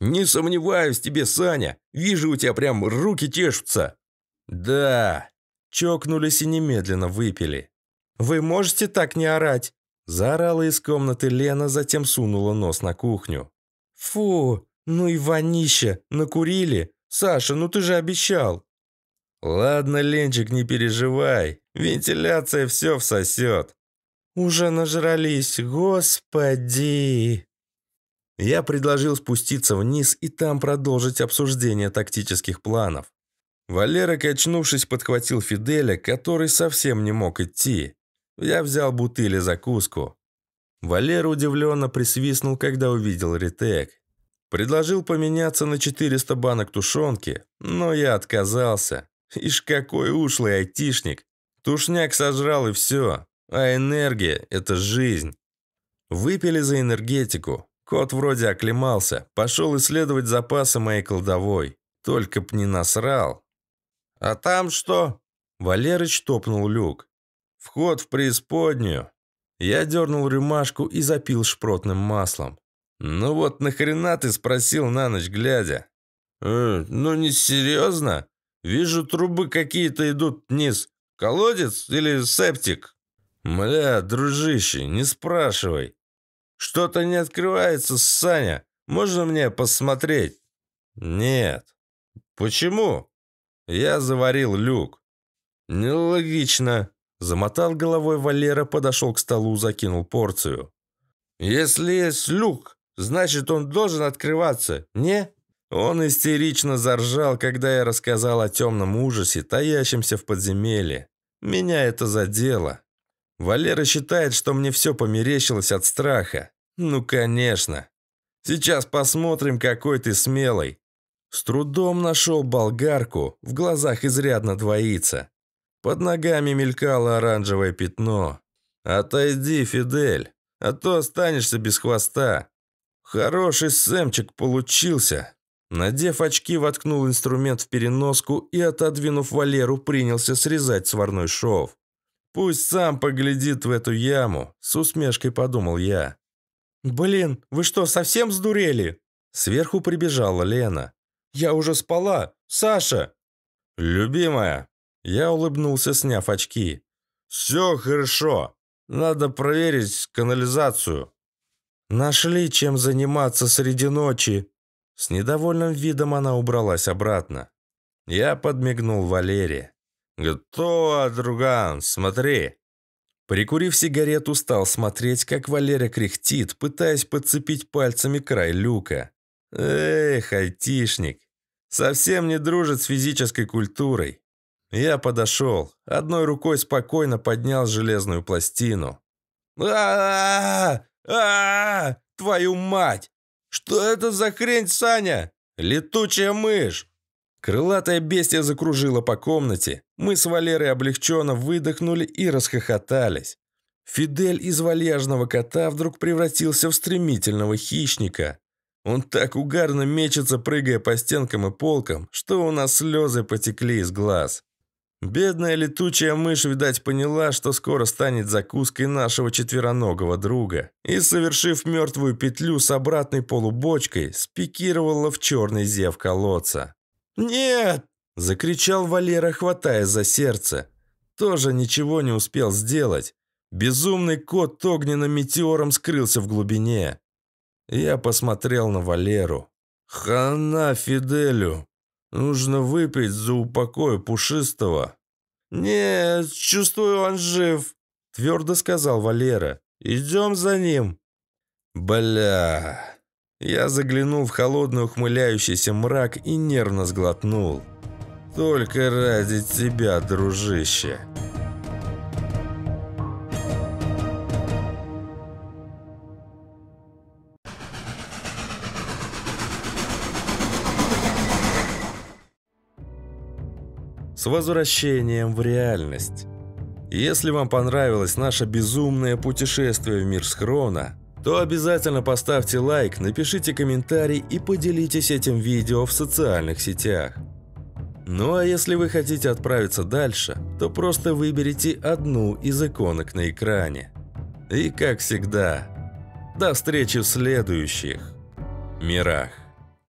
«Не сомневаюсь в тебе, Саня. Вижу, у тебя прям руки чешутся». «Да». Чокнулись и немедленно выпили. «Вы можете так не орать?» Заорала из комнаты Лена, затем сунула нос на кухню. «Фу, ну и вонища, накурили. Саша, ну ты же обещал». «Ладно, Ленчик, не переживай. Вентиляция все всосет». «Уже нажрались, господи!» Я предложил спуститься вниз и там продолжить обсуждение тактических планов. Валера, качнувшись, подхватил Фиделя, который совсем не мог идти. Я взял бутыль и закуску. Валера удивленно присвистнул, когда увидел ретек. Предложил поменяться на 400 банок тушенки, но я отказался. Ишь, какой ушлый айтишник. Тушняк сожрал и все. А энергия – это жизнь. Выпили за энергетику. Кот вроде оклемался. Пошел исследовать запасы моей кладовой. Только б не насрал. «А там что?» Валерыч топнул люк. «Вход в преисподнюю». Я дернул рюмашку и запил шпротным маслом. «Ну вот нахрена ты спросил на ночь глядя?» э, «Ну не серьезно? Вижу, трубы какие-то идут вниз. Колодец или септик?» «Мля, дружище, не спрашивай. Что-то не открывается, Саня. Можно мне посмотреть?» «Нет». «Почему?» Я заварил люк. Нелогично. Замотал головой Валера, подошел к столу, закинул порцию. Если есть люк, значит он должен открываться, не? Он истерично заржал, когда я рассказал о темном ужасе, таящемся в подземелье. Меня это задело. Валера считает, что мне все померещилось от страха. Ну, конечно. Сейчас посмотрим, какой ты смелый. С трудом нашел болгарку, в глазах изрядно двоится. Под ногами мелькало оранжевое пятно. «Отойди, Фидель, а то останешься без хвоста». Хороший сэмчик получился. Надев очки, воткнул инструмент в переноску и, отодвинув Валеру, принялся срезать сварной шов. «Пусть сам поглядит в эту яму», — с усмешкой подумал я. «Блин, вы что, совсем сдурели?» Сверху прибежала Лена. Я уже спала. Саша!» «Любимая!» Я улыбнулся, сняв очки. «Все хорошо. Надо проверить канализацию». «Нашли, чем заниматься среди ночи». С недовольным видом она убралась обратно. Я подмигнул Валере. «Готово, друган, смотри». Прикурив сигарету, стал смотреть, как Валера кряхтит, пытаясь подцепить пальцами край люка. Эх, айтишник. Совсем не дружит с физической культурой. Я подошел, одной рукой спокойно поднял железную пластину. а а а Твою мать! Что это за хрень, Саня? Летучая мышь! Крылатая бестия закружила по комнате. Мы с Валерой облегченно выдохнули и расхохотались. Фидель из вальяжного кота вдруг превратился в стремительного хищника. Он так угарно мечется, прыгая по стенкам и полкам, что у нас слезы потекли из глаз. Бедная летучая мышь, видать, поняла, что скоро станет закуской нашего четвероногого друга, и, совершив мертвую петлю с обратной полубочкой, спикировала в черный зев колодца. «Нет!» – закричал Валера, хватая за сердце. Тоже ничего не успел сделать. Безумный кот огненным метеором скрылся в глубине. Я посмотрел на Валеру. «Хана Фиделю! Нужно выпить за упокой пушистого!» «Нет, чувствую, он жив», — твердо сказал Валера. «Идем за ним». «Бля...» Я заглянул в холодный ухмыляющийся мрак и нервно сглотнул. «Только ради тебя, дружище». С возвращением в реальность. Если вам понравилось наше безумное путешествие в мир схрона, то обязательно поставьте лайк, напишите комментарий и поделитесь этим видео в социальных сетях. Ну а если вы хотите отправиться дальше, то просто выберите одну из иконок на экране. И как всегда, до встречи в следующих мирах.